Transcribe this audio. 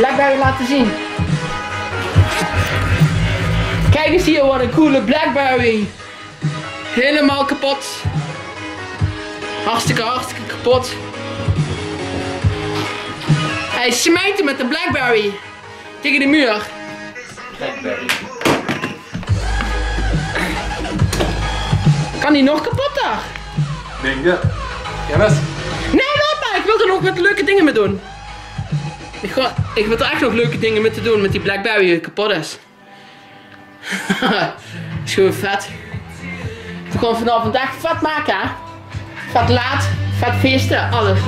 Blackberry laten zien. Kijk eens hier, wat een coole Blackberry. Helemaal kapot. Hartstikke, hartstikke kapot. Hij smijt hem met de Blackberry. Tegen de muur. Blackberry. Kan die nog kapot daar? Denk je? Ja, best. Nee, laat maar. Ik wil er nog met leuke dingen mee doen. Ik, ik wil er echt nog leuke dingen mee te doen met die Blackberry kapot is. is gewoon vet. We gaan vanavond echt vet maken, hè? Vet laat, vet feesten, alles.